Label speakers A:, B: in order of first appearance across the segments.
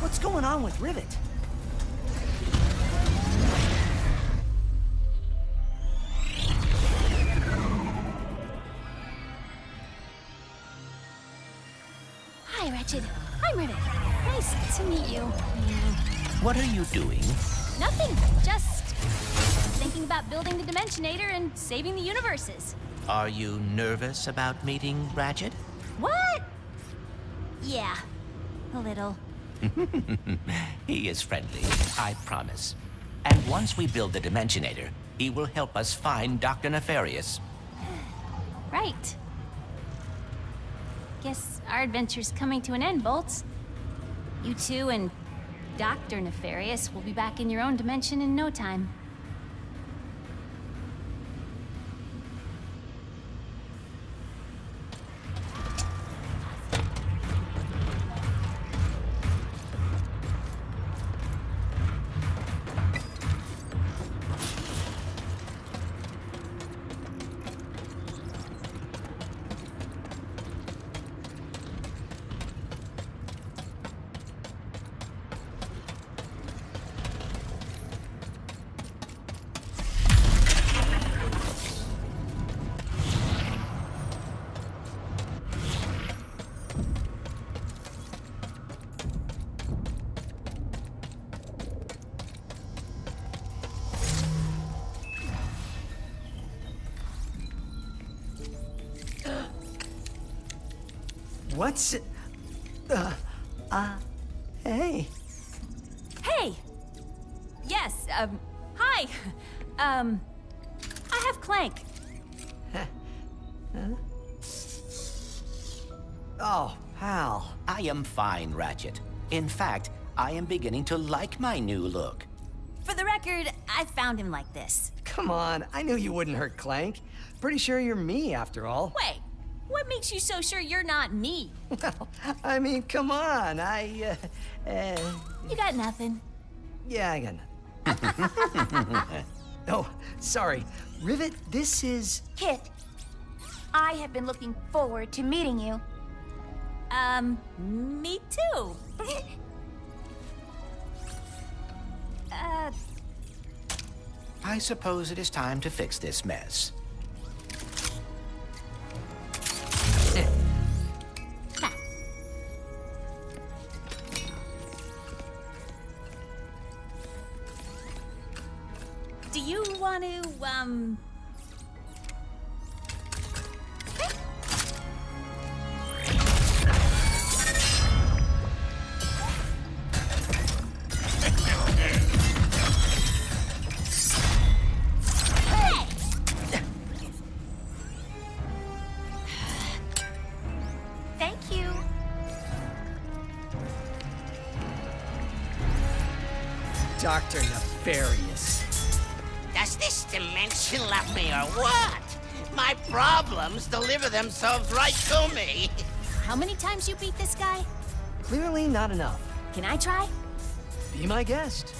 A: What's going on with Rivet?
B: Hi, Wretched. I'm Rivet. Nice to meet you.
C: What are you doing?
B: Nothing. Just thinking about building the Dimensionator and saving the universes.
C: Are you nervous about meeting Ratchet?
B: What? Yeah, a little.
C: He is friendly, I promise. And once we build the Dimensionator, he will help us find Dr. Nefarious.
B: Right. Guess our adventure's coming to an end, Bolts. You two and Dr. Nefarious will be back in your own dimension in no time.
A: What's? Uh, uh, hey.
B: Hey! Yes, um, hi! Um, I have Clank. huh?
A: Oh, pal.
C: I am fine, Ratchet. In fact, I am beginning to like my new look.
B: For the record, I found him like this.
A: Come on, I knew you wouldn't hurt Clank. Pretty sure you're me, after all.
B: Wait, what makes you so sure you're not me?
A: Well, I mean, come on, I, uh, uh,
B: You got nothing.
A: yeah, I got nothing. oh, sorry. Rivet, this is...
D: Kit, I have been looking forward to meeting you.
B: Um, me too. uh,
C: I suppose it is time to fix this mess.
B: Um...
E: dimension left me or what? My problems deliver themselves right to me.
B: How many times you beat this guy?
A: Clearly not enough.
B: Can I try?
A: Be my guest.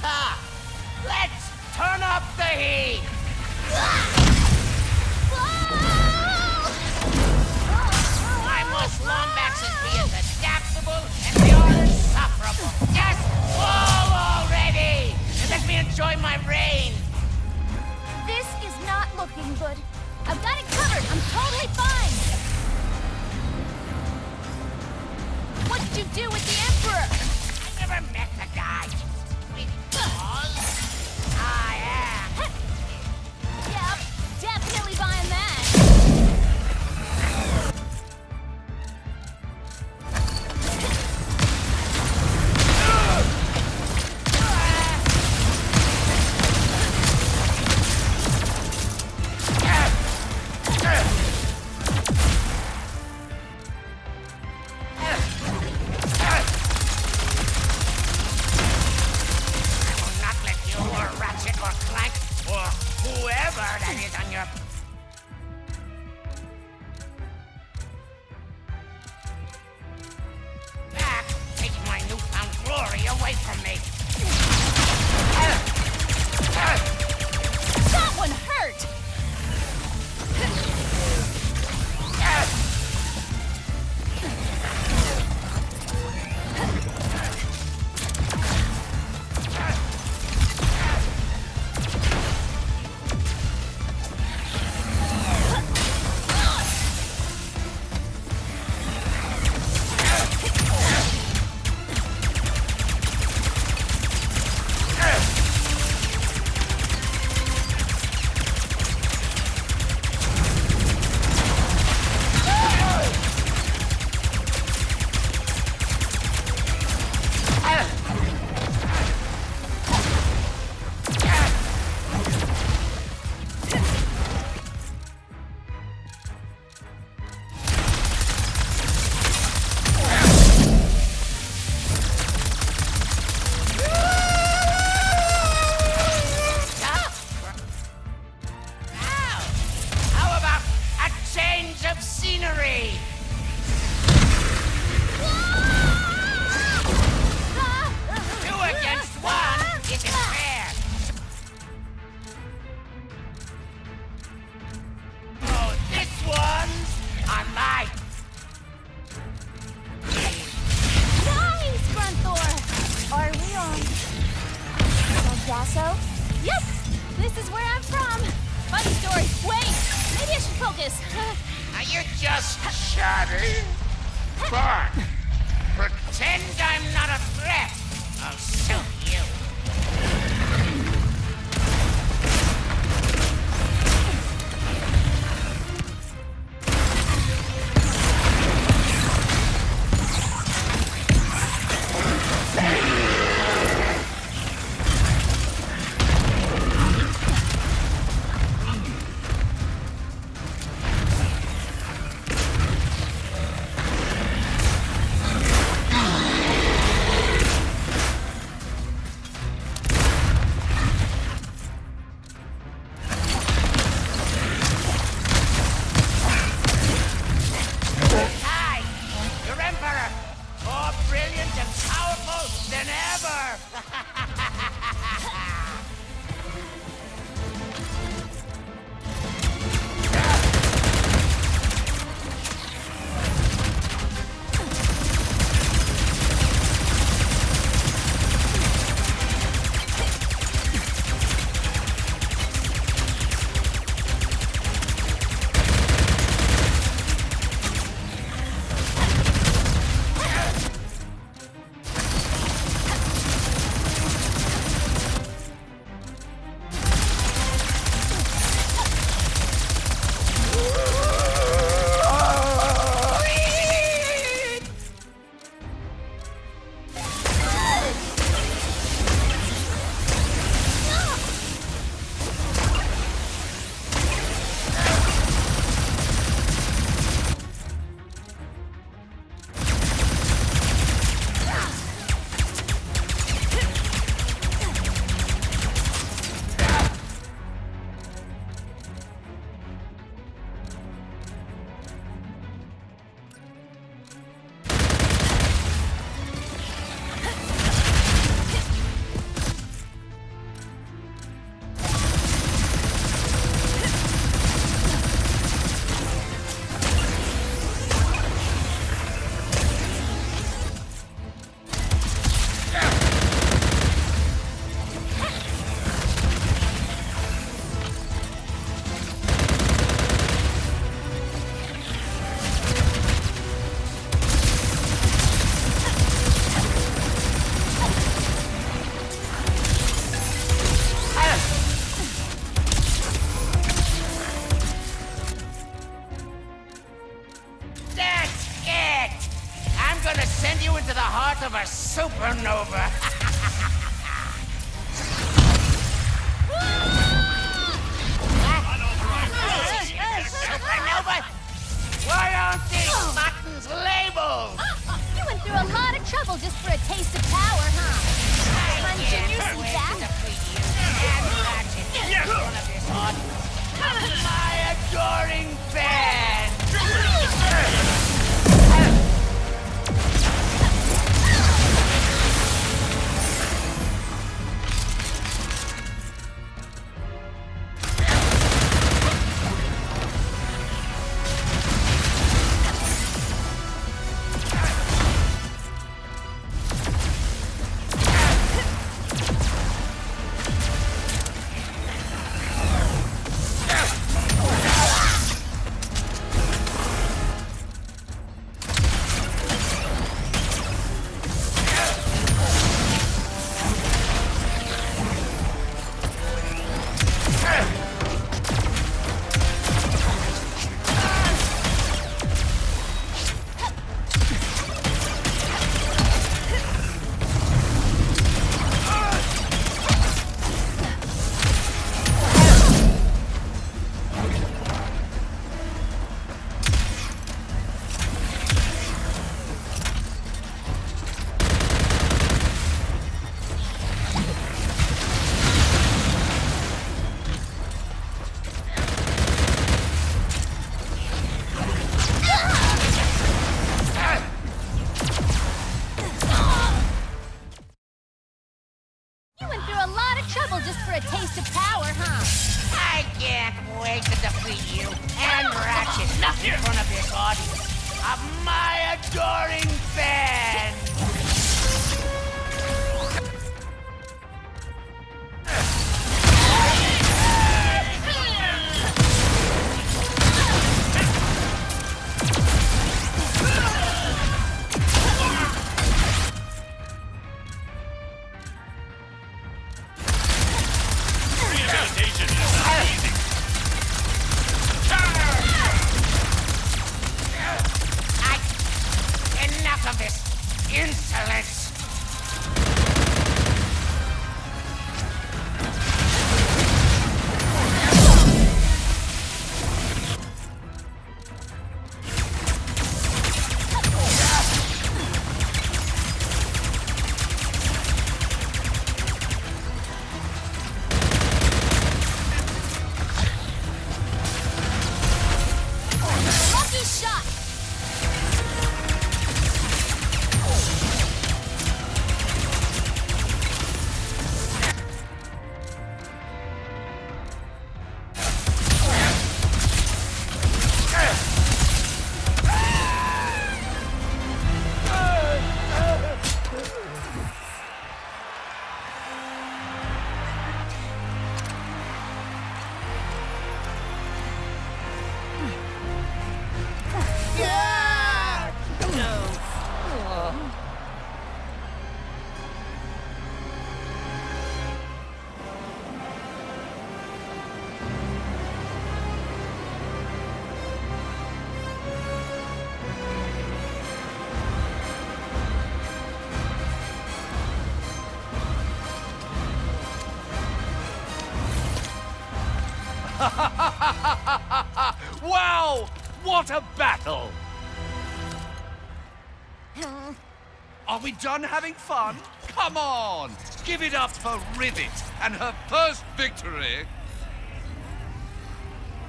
E: top. Let's turn up the heat. Why must Lombaxes be as adaptable and they are insufferable? Yes, whoa already! And let me enjoy my reign.
B: This is not looking good. I've got it covered. I'm totally fine. What did you do with the Emperor?
E: I never met the guy.
F: Wow! What a battle! Are we done having fun? Come on! Give it up for Rivet and her first victory!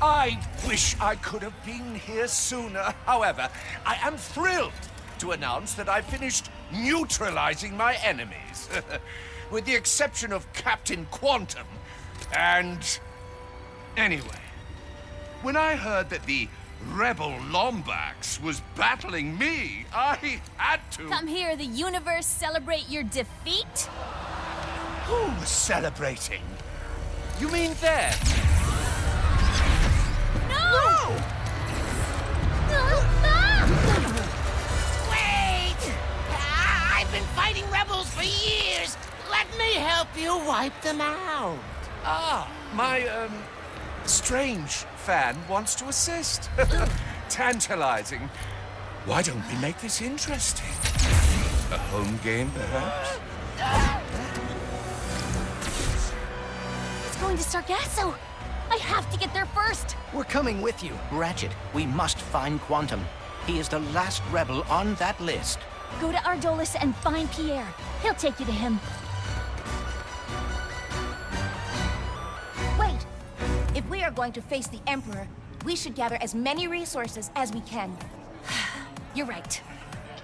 F: I wish I could have been here sooner. However, I am thrilled to announce that I finished neutralizing my enemies. With the exception of Captain Quantum and. Anyway, when I heard that the rebel Lombax was battling me, I had to.
D: Come here, the universe celebrate your defeat?
F: Who's celebrating? You mean them?
D: No! No!
E: Wait! I- I've been fighting rebels for years! Let me help you wipe them out!
F: Ah, my, um, strange fan wants to assist. Tantalizing. Why don't we make this interesting? A home game, perhaps?
D: It's going to Sargasso. I have to get there first.
A: We're coming with you.
C: Ratchet, we must find Quantum. He is the last rebel on that list.
D: Go to Ardolis and find Pierre. He'll take you to him.
G: Are going to face the Emperor, we should gather as many resources as we can.
B: You're right.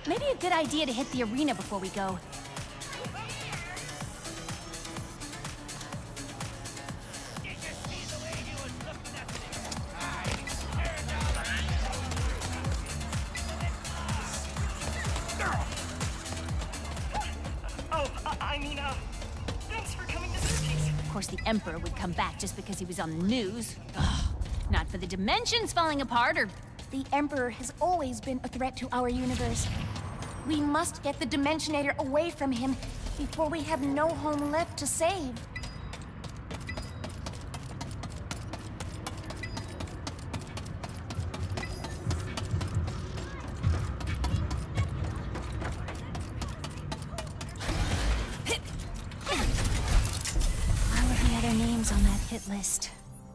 B: Maybe a good idea to hit the arena before we go. Emperor would come back just because he was on the news. Ugh. Not for the dimensions falling apart or
G: The Emperor has always been a threat to our universe. We must get the Dimensionator away from him before we have no home left to save.
B: Names on that hit list.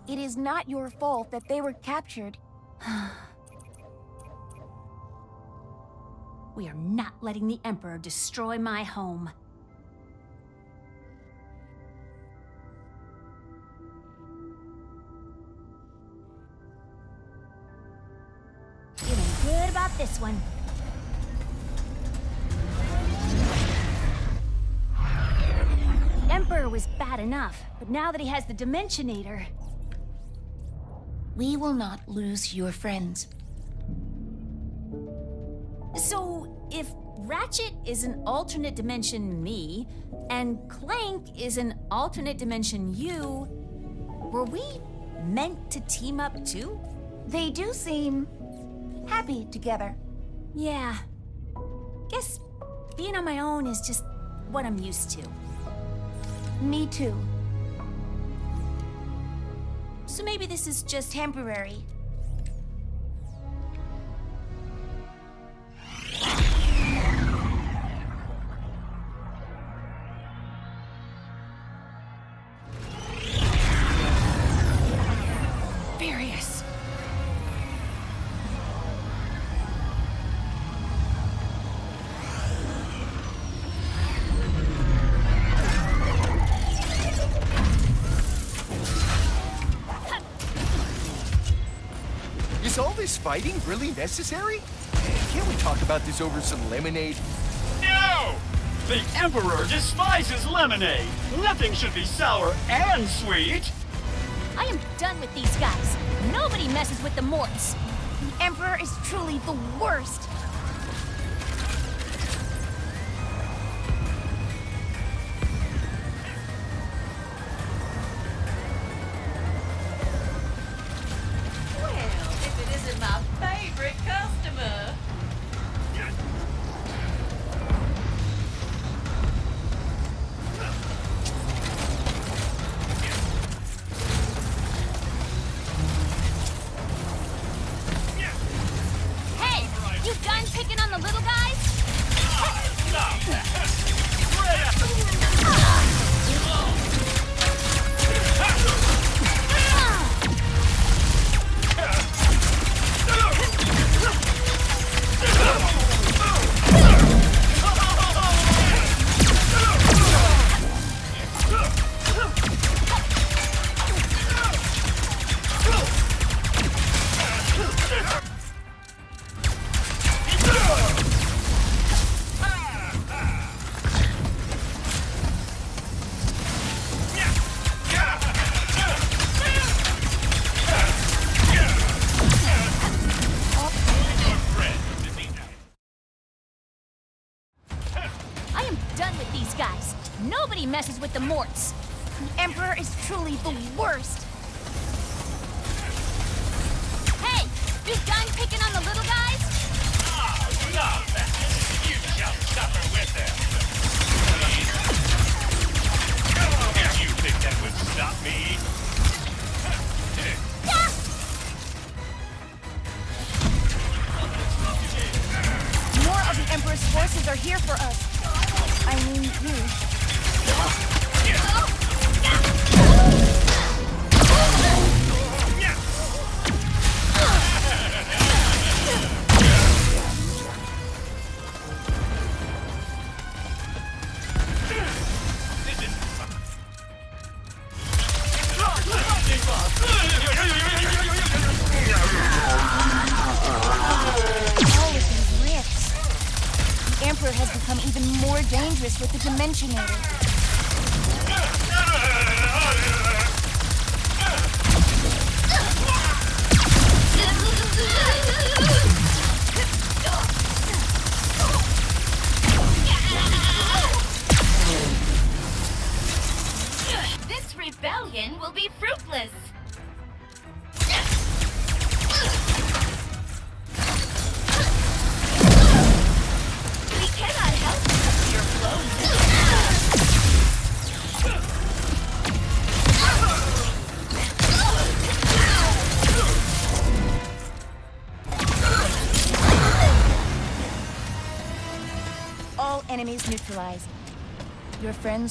G: It is not your fault that they were captured.
B: We are not letting the Emperor destroy my home. Feeling good about this one. Was bad enough, but now that he has the Dimensionator,
G: We will not lose your friends.
B: So, if Ratchet is an alternate dimension me, and Clank is an alternate dimension you, were we meant to team up too?
G: They do seem happy together.
B: Yeah. Guess being on my own is just what I'm used to.
G: Me too.
B: So maybe this is just
G: Temporary.
H: Fighting really necessary? Eh, can't we talk about this over some lemonade?
I: No! The Emperor despises lemonade. Nothing should be sour and sweet.
B: I am done with these guys. Nobody messes with the Morts.
G: The Emperor is truly the worst.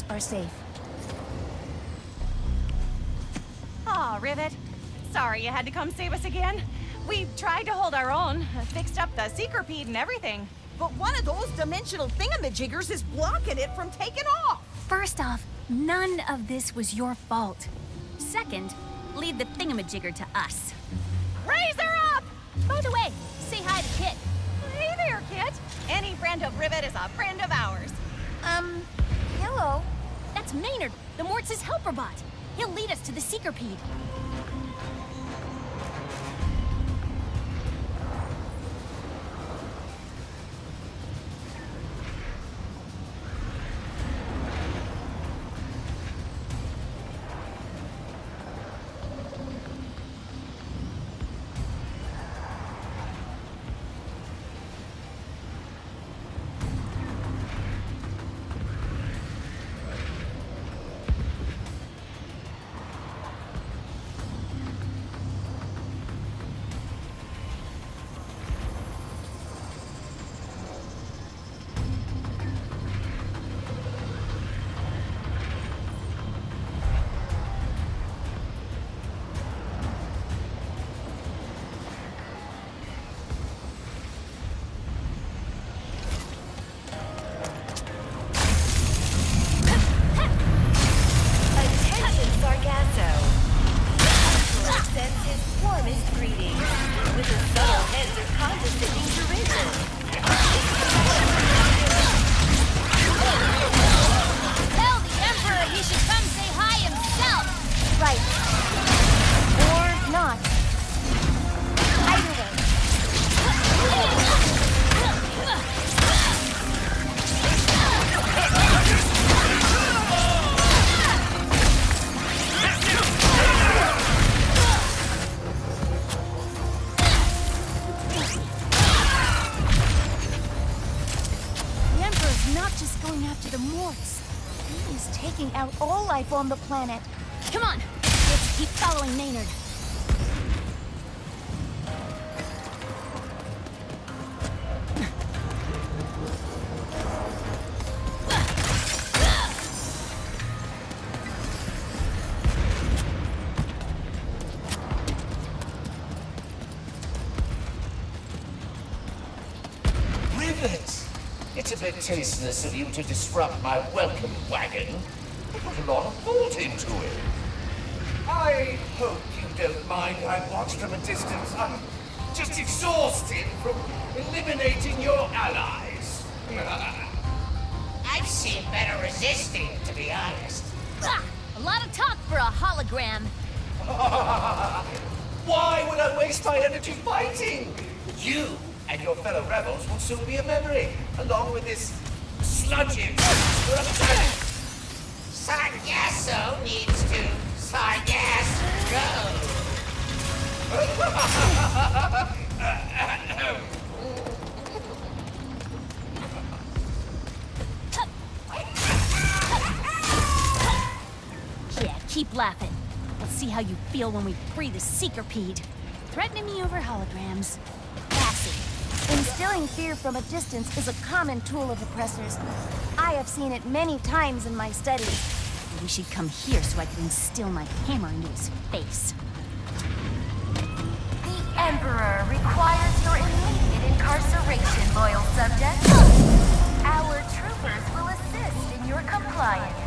D: Your
G: are safe.
J: Aw, Rivet. Sorry you had to come save us again. We tried to hold our own, uh, fixed up the Seeker Seekerpede and everything.
K: But one of those dimensional thingamajiggers is blocking it from taking off.
B: First off, none of this was your fault. Second, leave the thingamajigger to us.
J: Raise her up!
B: By the way, say hi to Kit.
J: Hey there, Kit. Any friend of Rivet is a friend of ours.
G: Um, hello.
B: That's Maynard, the Mortz's helper bot. He'll lead us to the Seekerpede.
G: On the planet.
B: Come on, let's keep following Maynard.
F: Rivet! It's a bit tasteless of you to disrupt my welcome wagon. I put a lot of thought into it. I hope you don't mind I watched from a distance. I'm just exhausted from eliminating your allies.
E: I've seen better resisting, to be honest.
B: Ah, a lot of talk for a hologram.
F: Why would I waste my energy fighting? You and your fellow rebels will soon be a memory, along with this sludgy.
E: Sargasso needs to Sargasso go.
B: Yeah, keep laughing. We'll see how you feel when we free the Seekerpede. Threatening me over holograms. Classy.
G: Instilling fear from a distance is a common tool of oppressors. I have seen it many times in my studies.
B: I wish he'd come here so I could instill my hammer into his face.
D: The Emperor requires your immediate incarceration, loyal subject. Our troopers will assist in your compliance.